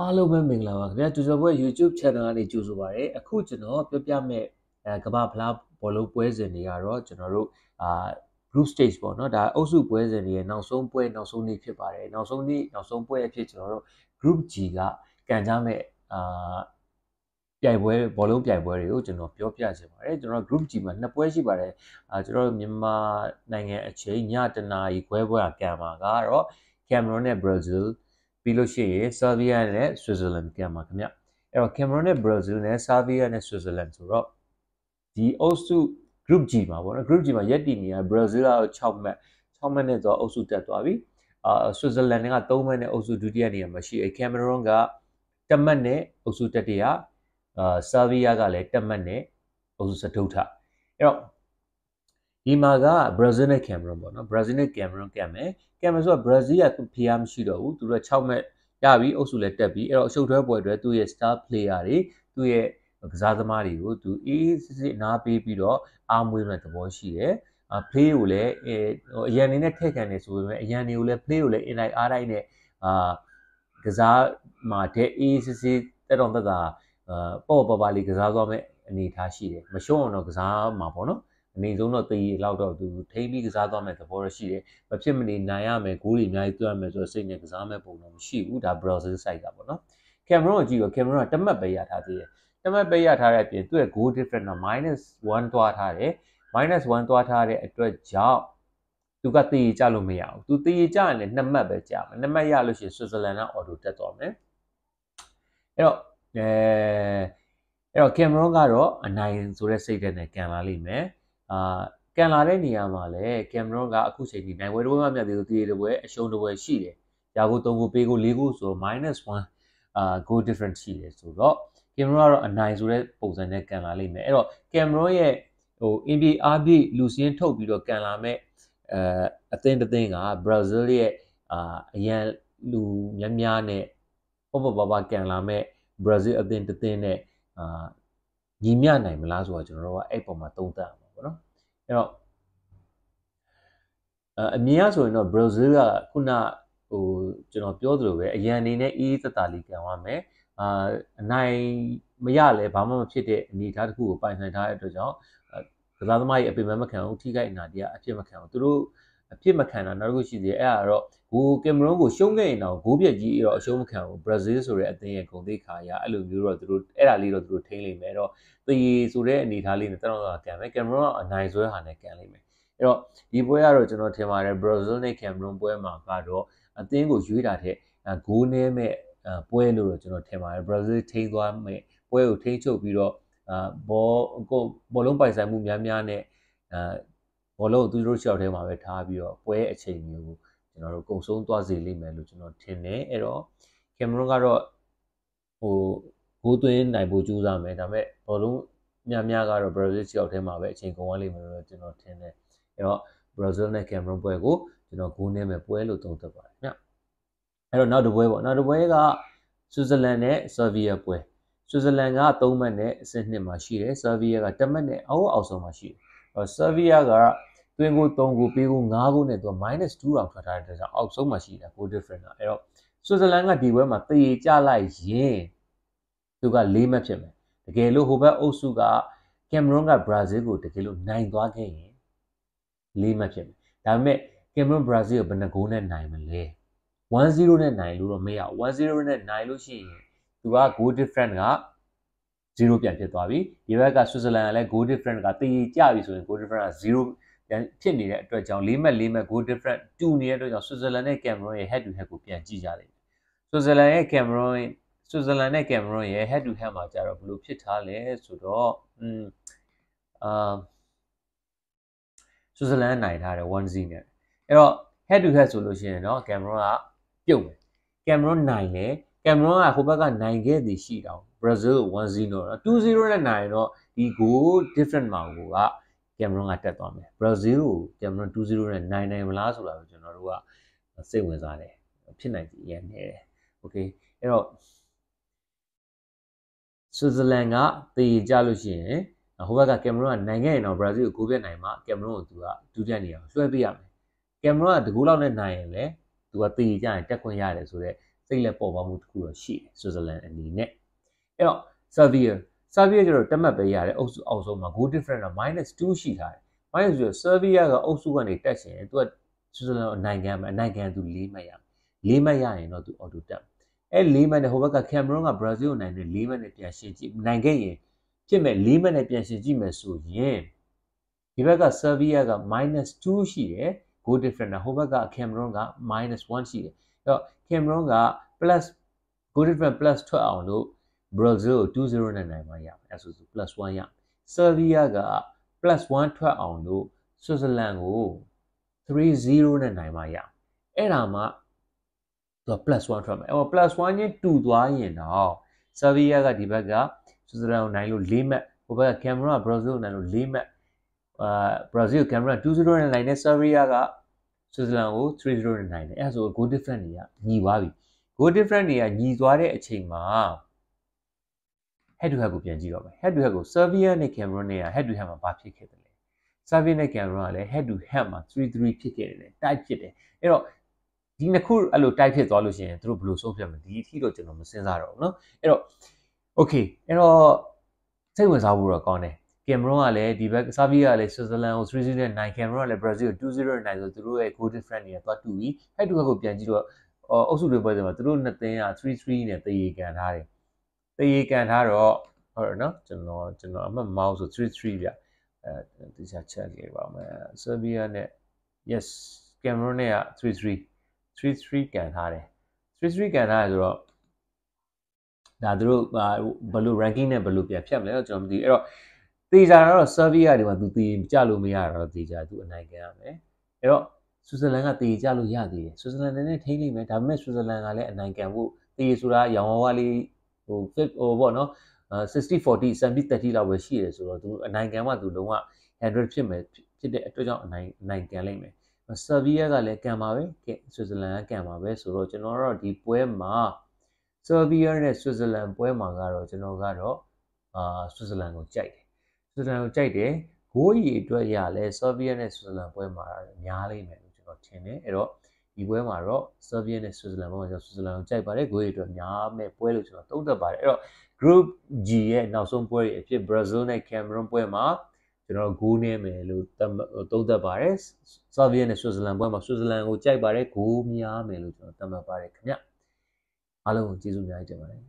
အားလုံးပဲမင်္ဂလာပါခင်ဗျာကျော်ကျော်ပွဲ YouTube channel ကနေကြိုဆိုပါရစေအခုကျွန်တော်ပြောပြမယ့်အဲကမ္ဘာဖလားဘောလုံးပွဲစဉ်တွေကတော့ကျွန်တော်တို့အာ group stage ပေါ့နော်ဒါအုပ်စုပွဲစဉ်တွေရဲ့နောက်ဆုံးပွဲနောက်ဆုံးနေ့ဖြစ်ပါတယ်နောက်ဆုံးနေ့နောက်ဆုံးပွဲအဖြစ်ကျွန်တော်တို့ group G ကကန်ကြမဲ့အာပြိုင်ပွဲဘောလုံးပြိုင်ပွဲတွေကိုကျွန်တော်ပြောပြချင်ပါတယ်ကျွန်တော် group G မှာနှစ်ပွဲရှိပါတယ်အာကျွန်တော်မြန်မာနိုင်ငံအချိန်ညတနာရီခွဲပွဲကကန်မှာကတော့ Cameroon နဲ့ Brazil ပြီးလို့ရှိရင် Serbia နဲ့ Switzerland ကမှာခင်ဗျအဲ့တော့ Cameroon နဲ့ Brazil နဲ့ Serbia နဲ့ Switzerland ဆိုတော့ဒီအုပ်စု group G မှာပေါ့နော် group G မှာရက်တီနေတာ Brazil က6မှတ်6မှတ်နဲ့တော့အုပ်စုတက်သွားပြီအာ Switzerland က3မှတ်နဲ့အုပ်စုဒုတိယနေရာမှာရှိတယ် Cameroon က1မှတ်နဲ့အုပ်စုတတိယအာ Serbia ကလည်း1မှတ်နဲ့အုပ်စုစတုထအဲ့တော့ ဒီမှာက Brazil နဲ့ Cameroon ပေါ့နော် Brazil နဲ့ Cameroon ကမယ် Cameroon ဆိုတော့ Brazil ကသူဖိအားမရှိတော့ဘူးသူတို့6မှတ်ရပြီအုပ်စုလည်းတက်ပြီအဲ့တော့အရှုပ်ထွဲပွဲအတွက်သူ့ရဲ့ star player တွေသူ့ရဲ့ကစားသမားတွေကိုသူအေးစစ်စစ်နားပေးပြီးတော့အားမွေးမဲ့သဘောရှိတယ်အ play ကိုလည်းအဲဟိုအရန်နေနဲ့ထည့်ခံနေဆိုပေမဲ့အရန်တွေကိုလည်း play ကိုလည်း in like အားတိုင်းနဲ့အာကစားမှာတဲ့အေးစစ်စစ်တက်တော့တက်တာအာပေါ့ပေါ့ပါလေးကစားသွားမဲ့အနေထားရှိတယ်မရှုံးအောင်တော့ကစားမှာပေါ့နော် အနေဆုံးတော့တည်လောက်တော့သူထိမ့်ပြီးကစားသွားမဲ့သဘောရရှိတယ်မဖြစ်မနေနိုင်ရမယ်ဂိုးတွေအများကြီးသွင်းရမယ်ဆိုတော့စိတ်နဲ့ကစားမဲ့ပုံတော့မရှိဘူးဒါ Brazil side ကပေါ့နော်ကင်မရွန်ကိုကြည့်တော့ကင်မရွန်ကတမတ်ပဲရထားသေးတယ်တမတ်ပဲရထားတဲ့အပြင်သူ့ရဲ့ goal difference က -1 သွားထားတယ် -1 သွားထားတဲ့အတွက်ကြောင့်သူကတည်ကြလို့မရဘူးသူတည်ကြရင်လည်းနှစ်မှတ်ပဲကြာမယ်နှစ်မှတ်ရလို့ရှိရင်ဆွစ်ဇာလန်ကအော်တိုတက်သွားမယ်အဲ့တော့အဲအဲ့တော့ကင်မရွန်ကတော့အနိုင်ဆိုတဲ့စိတ်နဲ့ကန်လာလိမ့်မယ် အာကန်လာတဲ့နေရာမှာလည်းကင်မရွန်ကအခုချိန်ဒီနိုင်ဝဲတစ်ပွဲမှမပြတ်သေးဘူးတည်တဲ့ပွဲအရှုံးတစ်ပွဲရှိတယ်။ရာကို3ကိုပေးကို4ကိုဆို -1 အာ goal difference ရှိတယ်ဆိုတော့ကင်မရွန်ကတော့အနိုင်ဆိုတဲ့ပုံစံနဲ့ကန်လာလိမ့်မယ်။အဲ့တော့ကင်မရွန်ရဲ့ဟို NBA အားပြည့်လူစင်းထုတ်ပြီးတော့ကန်လာမဲ့အဲအသင်းတစ်သင်းက Brazil ရဲ့အာအရန်လူများများနဲ့ပေါ့ပေါ့ပါပါကန်လာမဲ့ Brazil အသင်းတစ်သင်းနဲ့အာညီမျှနိုင်မလားဆိုတော့ကျွန်တော်တို့ကအဲ့ပုံမှာသုံးသပ်အောင် ပေါ့နော်အဲ့တော့အမြင်ရဆိုရင်တော့ Brazil ကခုနဟိုကျွန်တော်ပြောသလိုပဲအရန်အနေနဲ့အေးသက်သာလေးကန်သွားမယ်အာအနိုင်မရလဲဘာမှမဖြစ်တဲ့အနေအထားတစ်ခုကိုပိုင်ဆိုင်ထားတဲ့အတွက်ကြောင့်ကစားသမားကြီးအပင်မခံဘူးထိခိုက်နာတရားအဖြစ်မခံဘူးသူတို့အဖြစ်မခံတာနောက်တစ်ခုရှိသေးတယ်အဲ့ဒါတော့ဂိုကင်မရွန်ကိုရှုံးခဲ့ရင်တော့ဂိုးပြက်ကြီးတော့အရှုံးမခံဘူးဘရာဇီးဆိုတဲ့အသင်းရဲ့ဂုဏ်သိက္ခာအရအဲ့လိုမျိုးတော့သူတို့အဲ့ဒါလေးတော့သူတို့ထိန်းလိမ့်မယ်အဲ့တော့ သေဆိုတဲ့အနေအထားလေးနဲ့တတော်ကကန်မယ်ကင်မရွန်ကအနိုင်ဆွဲဟာနဲ့ကန်လိမ့်မယ်အဲ့တော့ဒီပွဲကတော့ကျွန်တော်ထင်ပါတယ်ဘရာဇီးနဲ့ကင်မရွန်ပွဲမှာကတော့အသင်းကိုရွေးတာတဲ့ဂိုးနဲမဲ့ပွဲလို့တော့ကျွန်တော်ထင်ပါတယ်ဘရာဇီးထိန်းသွားမယ်ပွဲကိုထိန်းချုပ်ပြီးတော့အာဘောကိုဘောလုံးပိုင်ဆိုင်မှုများများနဲ့အာဘောလုံးသူတို့ရှော့ထဲမှာပဲထားပြီးတော့ပွဲအချိန်မျိုးကိုကျွန်တော်တို့ကုံဆုံးသွားစေလိမ့်မယ်လို့ကျွန်တော်ထင်တယ်အဲ့တော့ကင်မရွန်ကတော့ဟို ဂိုးသွင်းနိုင်ဖို့ကြိုးစားမယ်ဒါပေမဲ့ဘောလုံးများများကတော့ Brazil ရှော့ထဲမှာပဲအချိန်ကုန်သွားလိမ့်မယ်လို့ကျွန်တော်ထင်တယ်အဲ့တော့ Brazil နဲ့ Cameroon ပွဲကိုကျွန်တော်ဂိုးနဲ့မဲ့ပွဲလို့သုံးသပ်ပါတယ်ညအဲ့တော့နောက်တစ်ပွဲပေါ့နောက်တစ်ပွဲကဆွစ်ဇာလန်နဲ့ဆာဗီးယားပွဲဆွစ်ဇာလန်က3မှတ်နဲ့အဆင့်2မှာရှိတယ်ဆာဗီးယားက1မှတ်နဲ့အောက်အောက်ဆုံးမှာရှိတယ်အဲ့ဆာဗီးယားကတွင်းကို3ကိုပေးကို5ကိုနဲ့သူက -2 အောင်ထွက်ထားတဲ့ကြောင့်အောက်ဆုံးမှာရှိတာ goal difference ကအဲ့တော့ဆွစ်ဇာလန်ကဒီပွဲမှာတည်ကြလိုက်ရင် သူက၄မှတ်ဖြစ်မယ်တကယ်လို့ဟိုဘက်အုပ်စုကကင်မရွန်ကဘရာဇီးကိုတကယ်လို့နိုင်သွားခဲ့ရင်၄မှတ်ဖြစ်မယ်ဒါပေမဲ့ကင်မရွန်ဘရာဇီးကိုဘယ်နှဂိုးနဲ့နိုင်မလဲ1-0နဲ့နိုင်လို့တော့မရဘူး1-0နဲ့နိုင်လို့ရှိရင်သူက goal difference က0ပြန်ဖြစ်သွားပြီဒီဘက်ကဆွစ်ဇာလန်ကလည်း goal difference ကတည်ကြပြီဆိုရင် goal difference က0ပြန်ဖြစ်နေတဲ့အတွက်ကြောင့်၄မှတ်၄မှတ် goal different တူနေတဲ့အတွက်ကြောင့်ဆွစ်ဇာလန်နဲ့ကင်မရွန်ရဲ့ head to head ကိုပြန်ကြည့်ကြလိမ့်မယ်ဆွစ်ဇာလန်ရဲ့ကင်မရွန် ဆွစ်ဇာလန်နဲ့ကင်မရွန်ရဲ့ head to head မှာကြတော့ဘယ်လိုဖြစ်ထားလဲဆိုတော့อืมအာဆွစ်ဇာလန်နိုင်ထားတယ်1-0နဲ့အဲ့တော့ head to head ဆိုလို့ရှိရင်တော့ကင်မရွန်ကပြုတ်မယ်ကင်မရွန်နိုင်တယ်ကင်မရွန်ကဟိုဘက်ကနိုင်ခဲ့သည်ရှိတောင် Brazil 1-0တော့2-0နဲ့နိုင်တော့ဒီ goal different မှာကိုကကင်မရွန်ကတက်သွားမယ်ဘရာဇီးကိုကင်မရွန်2-0နဲ့နိုင်နိုင်မလားဆိုတာကိုကျွန်တော်တို့ကစိတ်ဝင်စားတယ်ဖြစ်နိုင်ကြည့်ရနေတယ်โอเคအဲ့တော့ ဆွစ်ဇာလန်ကတည်ကြလို့ရှိရင်ဟိုဘက်ကကင်မရွန်ကနိုင်ခဲ့ရင်တော့ဘရာဇီးကိုကိုပြတ်နိုင်မှာကင်မရွန်ကိုသူကဒုတိယနေရာလွှဲပေးရမယ်ကင်မရွန်ကတကူလောက်နဲ့နိုင်ရင်လည်းသူကတည်ကြရင်တက်ခွင့်ရတယ်ဆိုတော့စိစိတ်လက်ပေါ်ပါမှုတစ်ခုတော့ရှိတယ်ဆွစ်ဇာလန်အနေနဲ့အဲ့တော့ Serbia Serbia ကျတော့တက်မှတ်ပဲရတယ်အုပ်စုအောက်ဆုံးမှာ goal difference က -2 ရှိထားတယ် minus ဆို Serbia ကအုပ်စုကနေတက်ချင်သူကဆွစ်ဇာလန်ကိုအနိုင်ခံမယ်အနိုင်ခံသူ၄မှတ်ရ၄မှတ်ရရင်တော့သူ auto တက် အဲ၄မှတ်နဲ့ဟိုဘက်က Cameroon က Brazil ကိုနိုင်တယ်၄မှတ်နဲ့ပြန်ရှင်းကြည့်နိုင်ခဲ့ရင်ဖြစ်မဲ့၄မှတ်နဲ့ပြန်ရှင်းကြည့်မယ်ဆိုရင်ဒီဘက်က Serbia က -2 ရှိတယ် goal difference ဟိုဘက်က Cameroon က -1 ရှိတယ်အဲ့တော့ Cameroon က plus goal difference plus ထွက်အောင်လို့ Brazil ကို2-0နဲ့နိုင်မှရမယ်အဲ့ဆို plus 1ရ Serbia က plus 1ထွက်အောင်လို့ Switzerland ကို3-0နဲ့နိုင်မှရအဲ့ဒါမှ သူက plus 1ထွက်မယ်အဲ့တော့ plus 1ချင်းတူသွားရင်တော့ Serbia ကဒီဘက်က Switzerland ကိုနိုင်လို့4မှတ်ဟိုဘက်က Cameroon က Brazil ကိုနိုင်လို့4မှတ်အာ Brazil Cameroon 2-0နဲ့နိုင်တဲ့ Serbia က Switzerland ကို3-0နဲ့နိုင်တယ်အဲ့ဒါဆို goal difference တွေကညီသွားပြီ goal difference တွေကညီသွားတဲ့အချိန်မှာ head to head ကိုပြန်ကြည့်တော့မယ် head to head ကို Serbia နဲ့ Cameroon နဲ့က head to head မှာဘာဖြစ်ခဲ့တယ်လဲ Serbia နဲ့ Cameroon ကလည်း head to head မှာ3-3ဖြစ်ခဲ့တယ်တိုက်ဖြစ်တယ်အဲ့တော့ ဒီနှစ်ခုအဲ့လိုတိုက်ဖြစ်သွားလို့ရှိရင်တို့ဘယ်လိုဆုံးဖြတ်မလဲဒီအထိတော့ကျွန်တော်မစဉ်းစားတော့ဘူးเนาะအဲ့တော့ okay အဲ့တော့စိတ်ဝင်စားဖို့တော့ကောင်းတယ်ကင်မရွန်ကလည်းဒီဘက်ဆာဗီယာကလည်းဆွစ်ဇာလန်ကို3-0နဲ့နိုင်ကင်မရွန်ကလည်းဘရာဇီးကို2-0နဲ့နိုင်ဆိုသူတို့ရဲ့ goal difference တွေကသွားတူပြီးဟက်တူဟက်ကိုပြန်ကြည့်တော့အုပ်စုတွေပွဲစဉ်မှာသူတို့နှစ်သင်းက3-3နဲ့တရေကန်ထားတယ်တရေကန်ထားတော့ဟုတ်တယ်နော်ကျွန်တော်ကျွန်တော်အမှတ်မောင်းဆို3-3ပြအဲဒီချက်ချက်လေးပါမယ်ဆာဗီယာနဲ့ yes ကင်မရွန်နဲ့က3-3 3-3ကန်ထားတယ်3-3ကန်ထားတယ်ဆိုတော့ဒါသူတို့ဘယ်လို ranking နဲ့ဘယ်လိုပြန်ဖြတ်မလဲတော့ကျွန်တော်မသိဘူးအဲ့တော့တေချာတော့ Serbia တွေမှာသူတေကြလို့မရတော့တေချာသူအနိုင်ခံရမယ်အဲ့တော့ဆွစ်ဇာလန်ကတေကြလို့ရသေးတယ်ဆွစ်ဇာလန်နဲ့ထိန်းလိမ့်မယ်ဒါပေမဲ့ဆွစ်ဇာလန်ကလည်းအနိုင်ခံဖို့တေဆိုတာရောင်ဝါးဝါးလေးဟို fit ဟိုပေါ့နော်60 40 70 30လောက်ပဲရှိတယ်ဆိုတော့သူအနိုင်ခံမှသူလုံးဝ100ဖြစ်မယ်ဖြစ်တဲ့အတွက်ကြောင့်အနိုင်အနိုင်ခံလိမ့်မယ် ဆာဗီးယားကလည်းကန်ပါပဲဆွစ်ဇာလန်ကကန်ပါပဲဆိုတော့ကျွန်တော်တို့ဒီပွဲမှာဆာဗီးယားနဲ့ဆွစ်ဇာလန်ပွဲမှာကတော့ကျွန်တော်ကတော့အာဆွစ်ဇာလန်ကိုကြိုက်တယ်ဆွစ်ဇာလန်ကိုကြိုက်တယ်ဂိုးရီအတွက်ရလဲဆာဗီးယားနဲ့ဆွစ်ဇာလန်ပွဲမှာများလိမ့်မယ်လို့ကျွန်တော်ထင်တယ်အဲ့တော့ဒီပွဲမှာတော့ဆာဗီးယားနဲ့ဆွစ်ဇာလန်ပွဲမှာကျွန်တော်ဆွစ်ဇာလန်ကိုကြိုက်ပါတယ်ဂိုးရီအတွက်များမဲ့ပွဲလို့ကျွန်တော်သုံးသပ်ပါတယ်အဲ့တော့ group G ရဲ့နောက်ဆုံးပွဲတွေအဖြစ် Brazil နဲ့ Cameroon ပွဲမှာ ကျွန်တော်ဂိုးနေမယ်လို့သုံးသပ်ပါတယ်ဆာဗီးယားနဲ့ဆွစ်ဇာလန်ပွဲမှာဆွစ်ဇာလန်ကိုကြိုက်ပါတယ်ဂိုးများမယ်လို့ကျွန်တော်သတ်မှတ်ပါတယ်ခင်ဗျအားလုံးကိုကျေးဇူးအများကြီးတင်ပါတယ်